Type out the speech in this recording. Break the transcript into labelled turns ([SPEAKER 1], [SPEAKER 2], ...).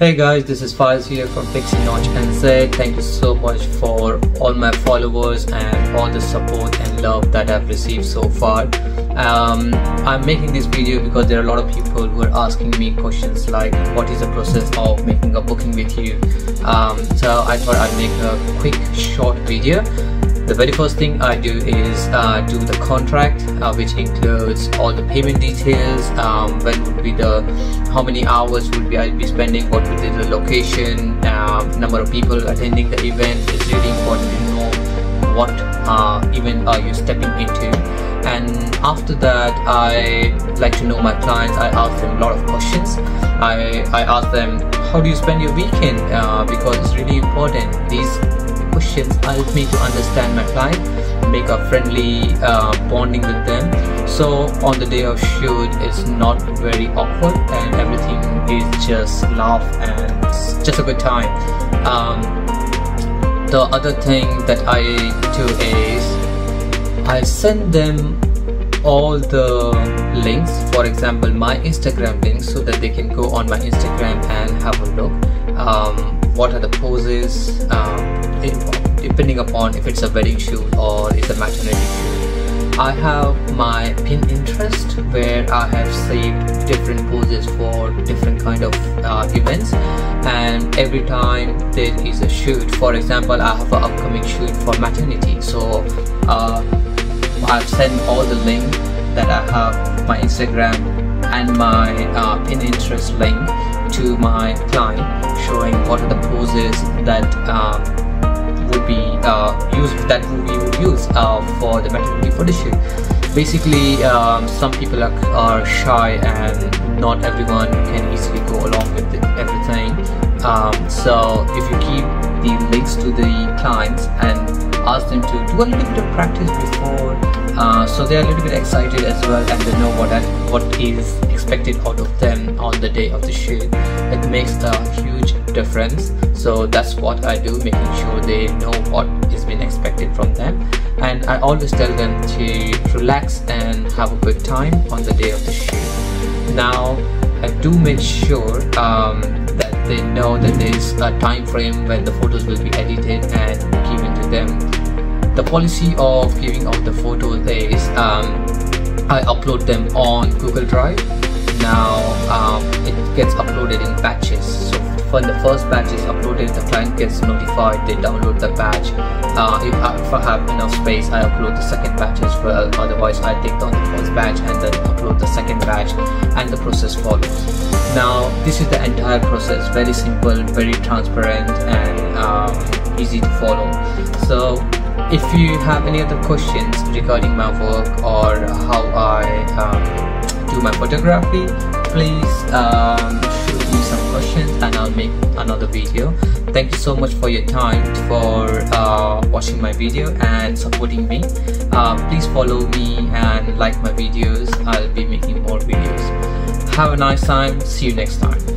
[SPEAKER 1] Hey guys, this is Fayaz here from Pixie Notch NZ. Thank you so much for all my followers and all the support and love that I've received so far. Um, I'm making this video because there are a lot of people who are asking me questions like what is the process of making a booking with you. Um, so I thought I'd make a quick short video the very first thing I do is uh, do the contract uh, which includes all the payment details um, when be the how many hours would be I'll be spending what would be the location um, number of people attending the event. It's really important to know what uh, event are you stepping into. And after that I like to know my clients. I ask them a lot of questions. I, I ask them how do you spend your weekend? Uh, because it's really important. These questions help me to understand my client make a friendly uh, bonding with them so on the day of shoot it's not very awkward and everything is just laugh and just a good time. Um, the other thing that I do is I send them all the links for example my instagram links so that they can go on my instagram and have a look um, what are the poses um, depending upon if it's a wedding shoot or it's a maternity shoot I have my Pinterest where I have saved different poses for different kind of uh, events. And every time there is a shoot for example I have an upcoming shoot for maternity. So uh, I've sent all the link that I have my Instagram and my uh, Pinterest link to my client showing what are the poses that um, would be uh, used that we would use uh, for the maternity photo shoot. Basically, um, some people are, are, shy and not everyone can easily go along with everything. Um, so if you keep the links to the clients and ask them to do a little bit of practice before uh, so they're a little bit excited as well and they know what what is expected out of them on the day of the shoot it makes a huge difference. So that's what I do making sure they know what is being expected from them. And I always tell them to relax and have a good time on the day of the shoot now I do make sure um, that they know that there is a time frame when the photos will be edited and to them. The policy of giving out the photos is um, I upload them on Google Drive. Now um, it gets uploaded in batches. So when the first batch is uploaded the client gets notified they download the batch. Uh, if, I, if, I, have enough space I upload the second batch as well. Otherwise I take down the first batch and then upload the second batch and the process follows. Now this is the entire process. Very simple very transparent and easy to follow. So if you have any other questions regarding my work or how I um, do my photography please um, shoot me some questions and I'll make another video. Thank you so much for your time for uh, watching my video and supporting me. Uh, please follow me and like my videos. I'll be making more videos. Have a nice time. See you next time